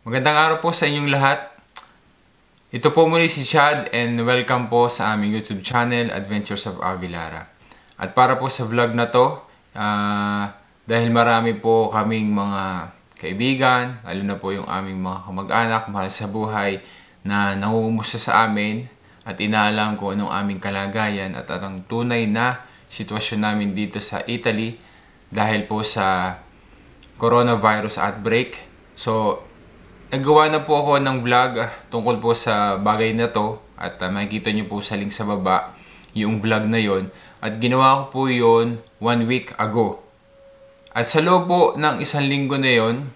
Magandang araw po sa inyong lahat. Ito po muli si Chad and welcome po sa aming YouTube channel, Adventures of Avilara. At para po sa vlog na to, ah, dahil marami po kaming mga kaibigan, lalo na po yung aming mga kamag-anak, mahal sa buhay, na nangungumusta sa amin at inaalam ko anong aming kalagayan at ang tunay na sitwasyon namin dito sa Italy dahil po sa coronavirus outbreak. So, naggawa na po ako ng vlog ah, tungkol po sa bagay na to at uh, makikita nyo po sa link sa baba yung vlog na yon at ginawa ko po yon one week ago. At sa loob po ng isang linggo na yon,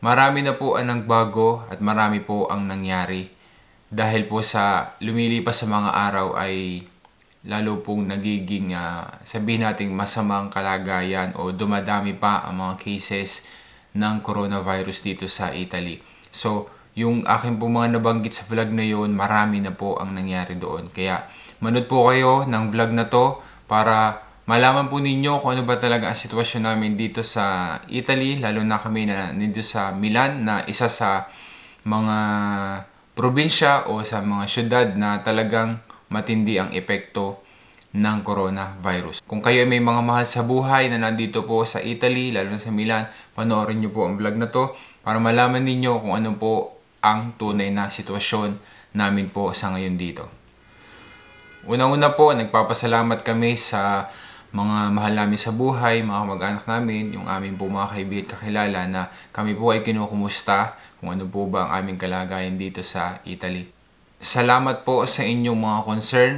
marami na po ang nagbago at marami po ang nangyari. Dahil po sa lumilipas sa mga araw ay lalo pong nagiging uh, sabihin nating masamang kalagayan o dumadami pa ang mga cases ng coronavirus dito sa Italy. So, yung akin po mga nabanggit sa vlog na yon, marami na po ang nangyari doon. Kaya, manood po kayo ng vlog na to para malaman po ninyo kung ano ba talaga ang sitwasyon namin dito sa Italy, lalo na kami na nandito sa Milan na isa sa mga probinsya o sa mga syudad na talagang matindi ang epekto ng coronavirus. Kung kayo may mga mahal sa buhay na nandito po sa Italy, lalo na sa Milan, panoorin nyo po ang vlog na to para malaman ninyo kung ano po ang tunay na sitwasyon namin po sa ngayon dito. Una-una po, nagpapasalamat kami sa mga mahal namin sa buhay, mga mag-anak namin, yung aming po mga kaibigan kakilala na kami po ay kinukumusta kung ano po ba ang aming kalagayan dito sa Italy. Salamat po sa inyong mga concern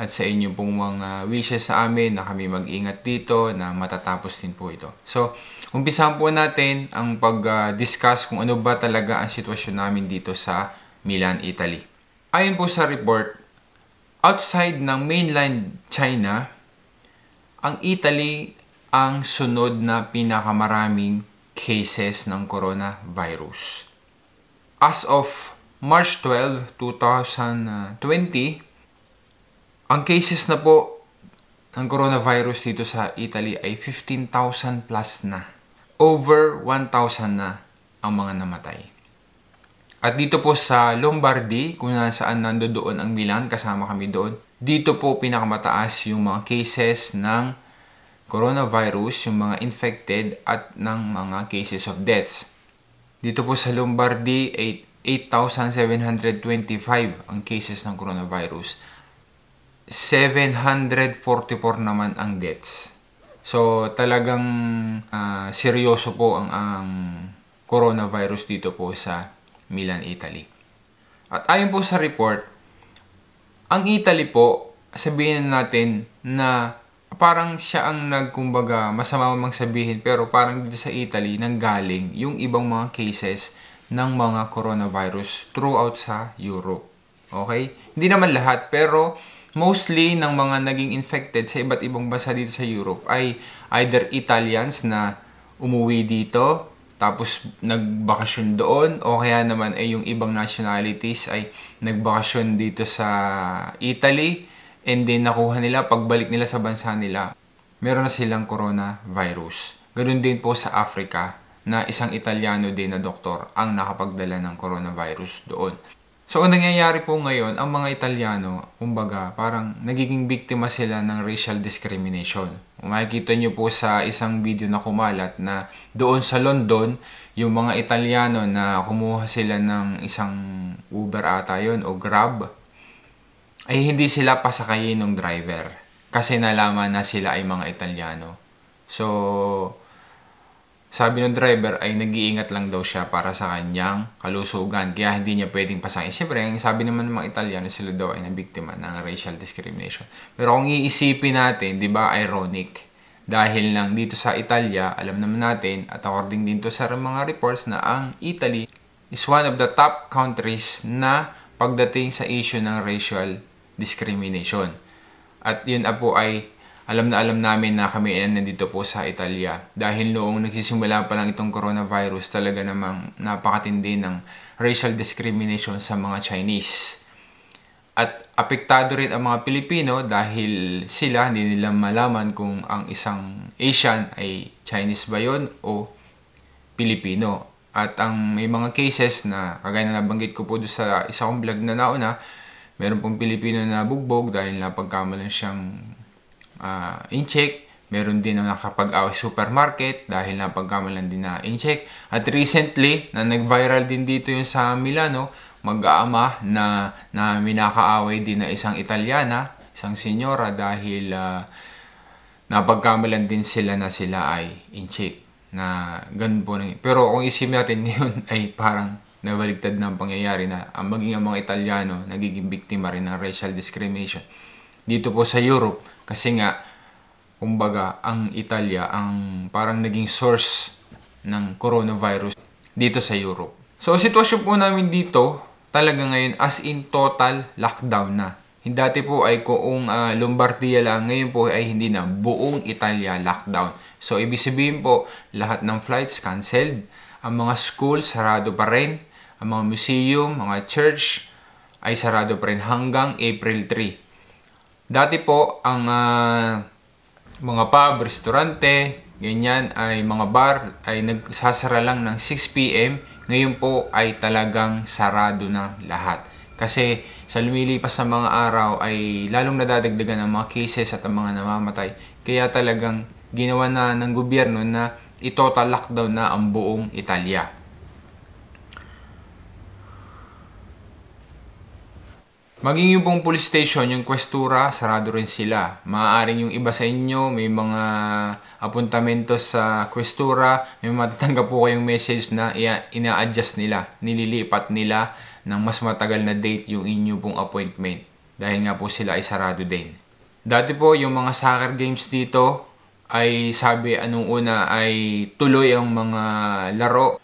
at sa inyo pong mga wishes sa amin na kami mag-ingat dito na matatapos din po ito. So, umpisahan po natin ang pag-discuss kung ano ba talaga ang sitwasyon namin dito sa Milan, Italy. Ayon po sa report, outside ng mainland China, ang Italy ang sunod na pinakamaraming cases ng coronavirus. As of March 12, 2020, ang cases na po ng coronavirus dito sa Italy ay 15,000 plus na. Over 1,000 na ang mga namatay. At dito po sa Lombardy, kung nasaan nando doon ang Milan, kasama kami doon, dito po pinakamataas yung mga cases ng coronavirus, yung mga infected at ng mga cases of deaths. Dito po sa Lombardy, 8,725 ang cases ng coronavirus 744 naman ang deaths. So talagang uh, seryoso po ang, ang coronavirus dito po sa Milan, Italy. At ayon po sa report, ang Italy po, sabihin natin na parang siya ang nagkumbaga masama mang sabihin pero parang dito sa Italy nanggaling yung ibang mga cases ng mga coronavirus throughout sa Europe. Okay? Hindi naman lahat pero mostly ng mga naging infected sa iba't ibang bansa dito sa Europe ay either Italians na umuwi dito tapos nagbakasyon doon o kaya naman ay yung ibang nationalities ay nagbakasyon dito sa Italy and then nakuha nila pagbalik nila sa bansa nila meron na silang coronavirus. Ganun din po sa Africa na isang Italiano din na doktor ang nakapagdala ng coronavirus doon. So, ang nangyayari po ngayon, ang mga Italiano, kumbaga, parang nagiging biktima sila ng racial discrimination. Makikita nyo po sa isang video na kumalat na doon sa London, yung mga Italiano na kumuha sila ng isang Uber ata yun o Grab, ay hindi sila pasakayin ng driver kasi nalaman na sila ay mga Italiano. So, sabi ng driver ay nag-iingat lang daw siya para sa kanyang kalusugan kaya hindi niya pwedeng pasakin. Siyempre, sabi naman ng mga Italiano sila daw ay nabiktima ng racial discrimination. Pero kung iisipin natin, di ba, ironic. Dahil lang dito sa Italia, alam naman natin at according din to sa mga reports na ang Italy is one of the top countries na pagdating sa issue ng racial discrimination. At yun po ay alam na alam namin na kami ay nandito po sa Italia. Dahil noong nagsisimula pa lang itong coronavirus, talaga namang napakatindi ng racial discrimination sa mga Chinese. At apektado rin ang mga Pilipino dahil sila hindi nila malaman kung ang isang Asian ay Chinese ba yon o Pilipino. At ang may mga cases na, kagaya na nabanggit ko po doon sa isa kong vlog na nauna, meron pong Pilipino na bugbog dahil napagkamalan siyang uh, in-check. Meron din na nakapag-away supermarket dahil napagkamalan din na in-check. At recently, na nag-viral din dito yung sa Milano, mag-aama na, na minakaaway din na isang Italiana, isang senyora dahil uh, napagkamalan din sila na sila ay in-check na ganun po. Pero kung isipin natin ngayon ay parang nabaligtad na ang pangyayari na ang maging ang mga Italiano nagiging biktima rin ng racial discrimination. Dito po sa Europe, kasi nga, kumbaga, ang Italia ang parang naging source ng coronavirus dito sa Europe. So, sitwasyon po namin dito, talaga ngayon as in total lockdown na. Dati po ay kung uh, Lombardia lang, ngayon po ay hindi na buong Italia lockdown. So, ibig sabihin po, lahat ng flights canceled. Ang mga school sarado pa rin. Ang mga museum, mga church ay sarado pa rin hanggang April 3. Dati po, ang uh, mga pub, restaurante, ganyan, ay mga bar ay nagsasara lang ng 6pm. Ngayon po ay talagang sarado na lahat. Kasi sa lumilipas sa mga araw ay lalong nadadagdagan ang mga cases at ang mga namamatay. Kaya talagang ginawa na ng gobyerno na i-total lockdown na ang buong Italia. Maging yung pong police station, yung questura, sarado rin sila. Maaaring yung iba sa inyo, may mga apuntamento sa questura, may matatanggap po kayong message na ina-adjust nila, nililipat nila ng mas matagal na date yung inyo pong appointment. Dahil nga po sila ay sarado din. Dati po, yung mga soccer games dito, ay sabi anong una ay tuloy ang mga laro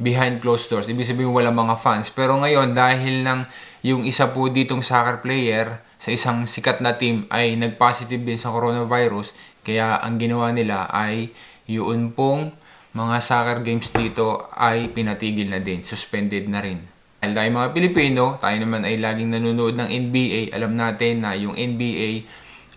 behind closed doors. Ibig sabihin wala mga fans. Pero ngayon dahil nang yung isa po ditong soccer player sa isang sikat na team ay nag-positive din sa coronavirus, kaya ang ginawa nila ay yun pong mga soccer games dito ay pinatigil na din, suspended na rin. Dahil tayo mga Pilipino, tayo naman ay laging nanonood ng NBA, alam natin na yung NBA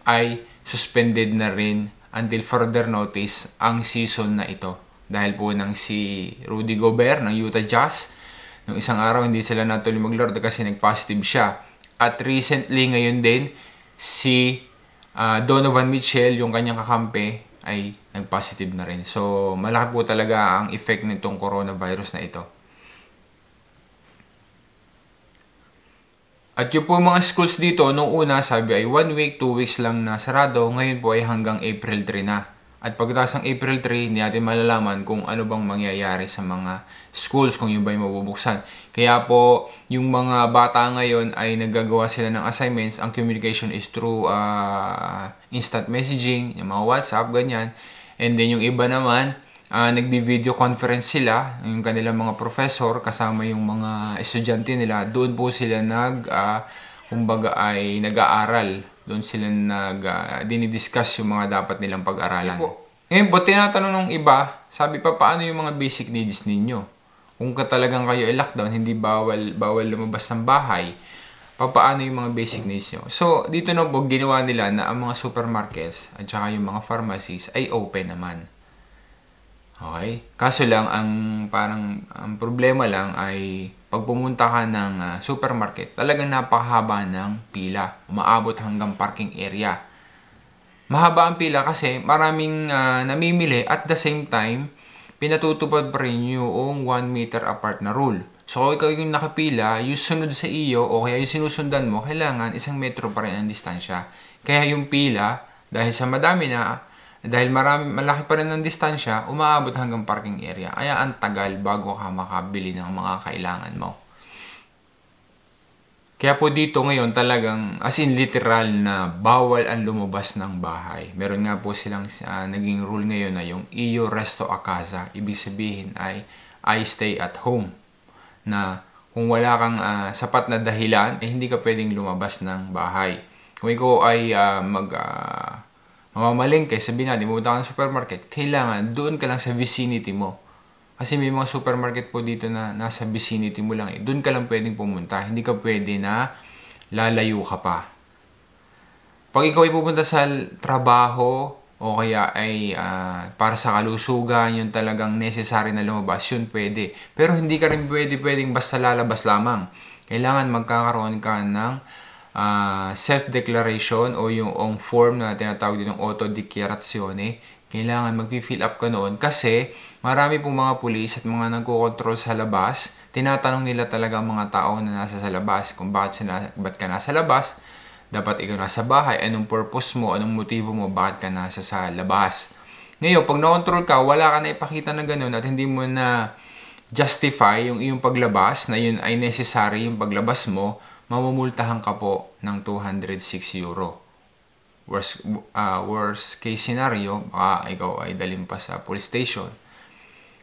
ay suspended na rin until further notice ang season na ito. Dahil po nang si Rudy Gobert ng Utah Jazz, nung isang araw hindi sila natuloy maglaro kasi nag-positive siya. At recently ngayon din, si uh, Donovan Mitchell, yung kanyang kakampi, ay nag-positive na rin. So, malaki po talaga ang effect nitong coronavirus na ito. At yung po mga schools dito, nung una sabi ay 1 week, 2 weeks lang na sarado. Ngayon po ay hanggang April 3 na. At pagkatapos ng April 3, hindi natin malalaman kung ano bang mangyayari sa mga schools, kung yung ba yung mabubuksan. Kaya po, yung mga bata ngayon ay nagagawa sila ng assignments. Ang communication is through uh, instant messaging, yung mga WhatsApp, ganyan. And then yung iba naman, uh, nagbi-video conference sila, yung kanilang mga professor kasama yung mga estudyante nila. Doon po sila nag uh, kumbaga ay nag-aaral. Doon sila nag uh, dinidiscuss yung mga dapat nilang pag-aralan. Po. Ngayon po, tinatanong ng iba, sabi pa paano yung mga basic needs ninyo? Kung ka talagang kayo ay lockdown, hindi bawal, bawal lumabas ng bahay, paano yung mga basic needs nyo. So, dito na po, ginawa nila na ang mga supermarkets at saka yung mga pharmacies ay open naman. Okay? Kaso lang, ang parang ang problema lang ay pag pumunta ka ng uh, supermarket, talagang napakahaba ng pila. Umaabot hanggang parking area. Mahaba ang pila kasi maraming uh, namimili at the same time, pinatutupad pa rin yung 1 meter apart na rule. So, kung ikaw yung nakapila, yung sunod sa iyo o kaya yung sinusundan mo, kailangan isang metro pa rin ang distansya. Kaya yung pila, dahil sa madami na, dahil marami, malaki pa rin ang distansya, umaabot hanggang parking area. Kaya ang tagal bago ka makabili ng mga kailangan mo. Kaya po dito ngayon talagang as in literal na bawal ang lumabas ng bahay. Meron nga po silang uh, naging rule ngayon na yung iyo resto a casa. Ibig sabihin ay I stay at home. Na kung wala kang uh, sapat na dahilan, eh hindi ka pwedeng lumabas ng bahay. Kung ikaw ay uh, mag uh, mamamalingke, sabihin natin, pumunta ka ng supermarket, kailangan doon ka lang sa vicinity mo. Kasi may mga supermarket po dito na nasa vicinity mo lang. Eh. Doon ka lang pwedeng pumunta. Hindi ka pwede na lalayo ka pa. Pag ikaw ay pupunta sa trabaho o kaya ay ah, para sa kalusugan, yung talagang necessary na lumabas, yun pwede. Pero hindi ka rin pwede pwedeng basta lalabas lamang. Kailangan magkakaroon ka ng ah, self-declaration o yung ang form na tinatawag din ng autodichiarazione. Kailangan mag-fill up ka noon kasi marami pong mga pulis at mga nagko-control sa labas, tinatanong nila talaga ang mga tao na nasa sa labas kung bakit, sila, bakit ka nasa labas, dapat ikaw nasa bahay, anong purpose mo, anong motibo mo, bakit ka nasa sa labas. Ngayon, pag na-control ka, wala ka na ipakita na ganun at hindi mo na justify yung iyong paglabas na yun ay necessary yung paglabas mo, mamumultahan ka po ng 206 euro. Worst, uh, worst case scenario, baka ikaw ay dalhin pa sa police station.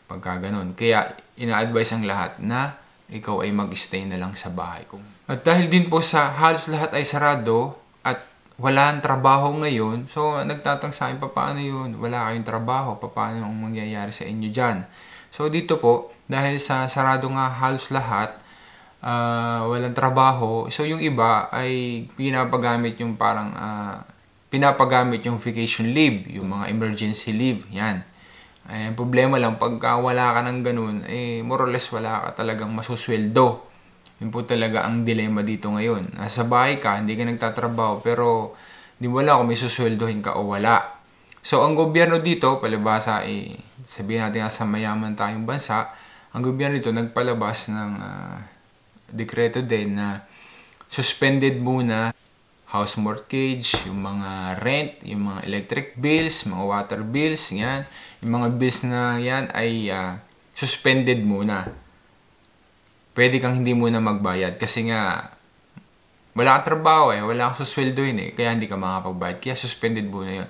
Pagka ganun. Kaya, ina-advise ang lahat na ikaw ay mag-stay na lang sa bahay. At dahil din po sa halos lahat ay sarado at wala ang trabaho ngayon, so nagtatang sa akin, paano yun? Wala kayong trabaho, paano ang mangyayari sa inyo dyan? So dito po, dahil sa sarado nga halos lahat, uh, walang trabaho, so yung iba ay pinapagamit yung parang, uh, pinapagamit yung vacation leave, yung mga emergency leave, yan. Ay, problema lang, pagka wala ka ng ganun, eh, more or less wala ka talagang masusweldo. Yun po talaga ang dilema dito ngayon. Nasa bahay ka, hindi ka nagtatrabaho, pero di wala kung may susweldohin ka o wala. So, ang gobyerno dito, palibasa, eh, sabihin natin sa mayaman tayong bansa, ang gobyerno dito nagpalabas ng uh, dekreto din na suspended muna house mortgage, yung mga rent, yung mga electric bills, mga water bills, yan. Yung mga bills na yan ay uh, suspended muna. Pwede kang hindi muna magbayad kasi nga wala kang trabaho eh, wala kang susweldoin eh, kaya hindi ka makapagbayad. Kaya suspended muna yun.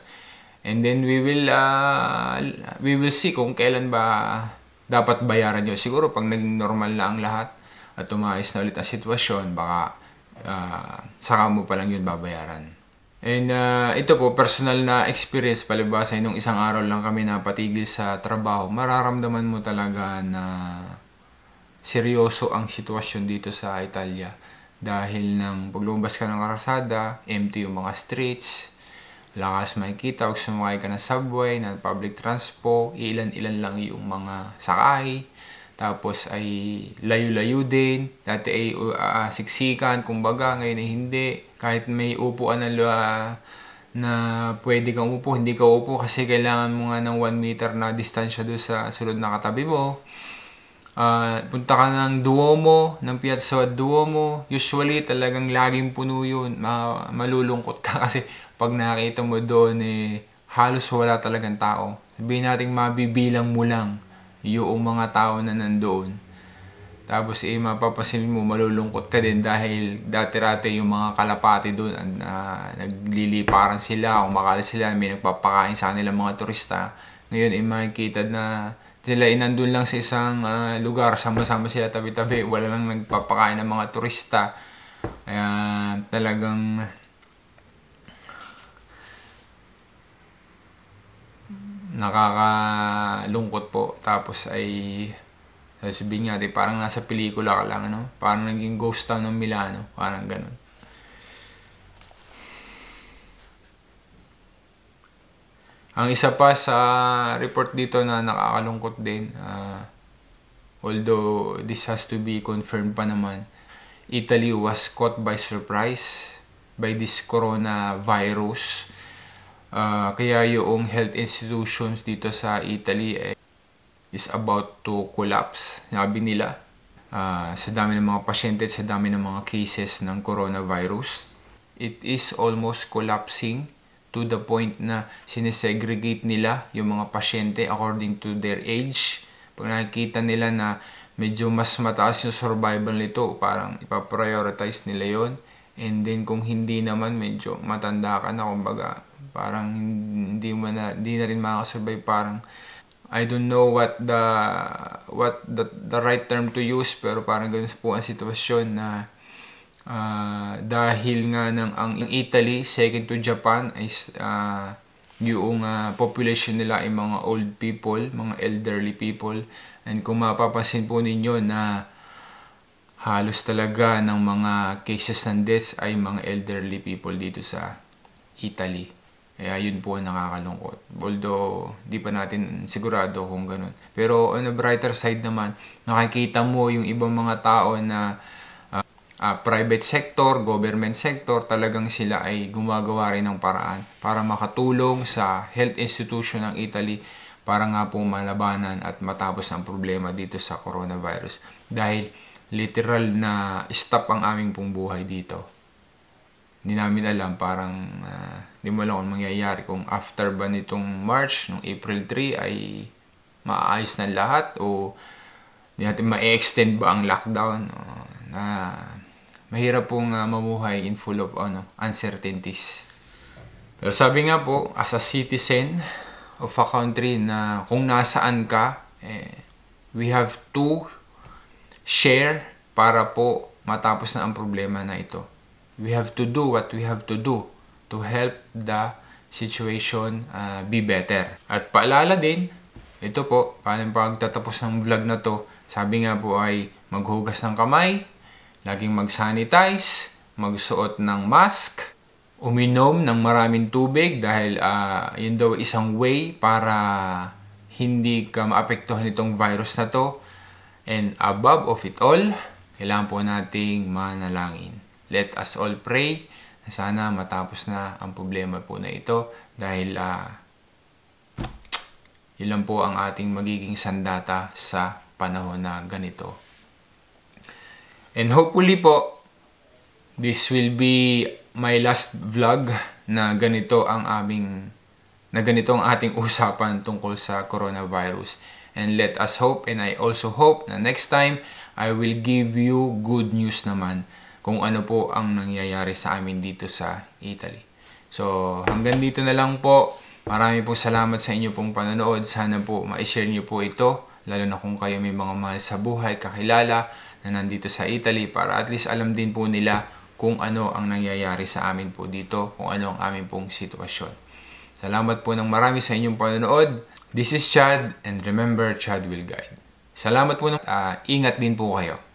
And then we will uh, we will see kung kailan ba dapat bayaran yun. Siguro pag naging normal na ang lahat at umayos na ulit ang sitwasyon, baka uh, saka mo pa lang yun babayaran. And uh, ito po, personal na experience palibasa, nung isang araw lang kami napatigil sa trabaho, mararamdaman mo talaga na seryoso ang sitwasyon dito sa Italia. Dahil nang paglumabas ka ng karasada, empty yung mga streets, lakas makikita, huwag sumakay ka ng subway, ng public transpo, ilan-ilan lang yung mga sakay, tapos ay layo-layo din. Dati ay uh, siksikan, kumbaga, ngayon ay hindi. Kahit may upuan na, uh, na pwede kang upo, hindi ka upo kasi kailangan mo nga ng 1 meter na distansya doon sa sunod na katabi mo. Uh, punta ka ng Duomo, ng Piazza Duomo. Usually talagang laging puno yun. Ma- malulungkot ka kasi pag nakita mo doon eh, halos wala talagang tao. Sabihin natin mabibilang mo lang yung mga tao na nandoon. Tapos eh, mapapasin mo, malulungkot ka din dahil dati-rati yung mga kalapati doon, uh, nagliliparan sila, kumakalat sila, may nagpapakain sa kanilang mga turista. Ngayon, eh, makikita na sila ay nandun lang sa isang uh, lugar, sama-sama sila tabi-tabi, wala lang nagpapakain ng mga turista. Kaya talagang nakakalungkot po. Tapos ay sasabihin nga, parang nasa pelikula ka lang, ano? Parang naging ghost town ng Milano. Parang ganun. Ang isa pa sa report dito na nakakalungkot din, uh, although this has to be confirmed pa naman, Italy was caught by surprise by this coronavirus Uh, kaya yung health institutions dito sa Italy eh, is about to collapse. Sabi nila, uh, sa dami ng mga pasyente sa dami ng mga cases ng coronavirus, it is almost collapsing to the point na sinesegregate nila yung mga pasyente according to their age. Pag nakikita nila na medyo mas mataas yung survival nito, parang ipaprioritize nila yon And then kung hindi naman medyo matanda ka na, kumbaga Parang hindi mo na, hindi na rin makakasurvive. Parang, I don't know what the what the, the right term to use pero parang ganun po ang sitwasyon na uh, dahil nga ng ang Italy second to Japan is uh, yung uh, population nila ay mga old people, mga elderly people and kung mapapansin po ninyo na halos talaga ng mga cases ng deaths ay mga elderly people dito sa Italy. Kaya yun po ang nakakalungkot. Although, di pa natin sigurado kung ganun. Pero on the brighter side naman, nakikita mo yung ibang mga tao na uh, uh, private sector, government sector, talagang sila ay gumagawa rin ng paraan para makatulong sa health institution ng Italy para nga po malabanan at matapos ang problema dito sa coronavirus. Dahil literal na stop ang aming pong buhay dito hindi namin alam parang uh, hindi mo alam kung mangyayari kung after ba nitong March, nung April 3 ay maayos na lahat o hindi natin ma-extend ba ang lockdown? O, na mahirap pong uh, mamuhay in full of ano, uncertainties. Pero sabi nga po, as a citizen of a country na kung nasaan ka, eh, we have to share para po matapos na ang problema na ito. We have to do what we have to do to help the situation uh, be better. At paalala din, ito po, paano pagtatapos ng vlog na to, sabi nga po ay maghugas ng kamay, laging mag-sanitize, magsuot ng mask, uminom ng maraming tubig dahil uh, yun daw isang way para hindi ka maapektuhan itong virus na to. And above of it all, kailangan po nating manalangin. Let us all pray sana matapos na ang problema po na ito dahil uh, yun po ang ating magiging sandata sa panahon na ganito. And hopefully po, this will be my last vlog na ganito ang aming na ganito ang ating usapan tungkol sa coronavirus. And let us hope and I also hope na next time I will give you good news naman kung ano po ang nangyayari sa amin dito sa Italy. So, hanggang dito na lang po. Marami po salamat sa inyo pong panonood. Sana po ma-share nyo po ito, lalo na kung kayo may mga mahal sa buhay, kakilala na nandito sa Italy para at least alam din po nila kung ano ang nangyayari sa amin po dito, kung ano ang aming pong sitwasyon. Salamat po ng marami sa inyong panonood. This is Chad and remember, Chad will guide. Salamat po ng uh, ingat din po kayo.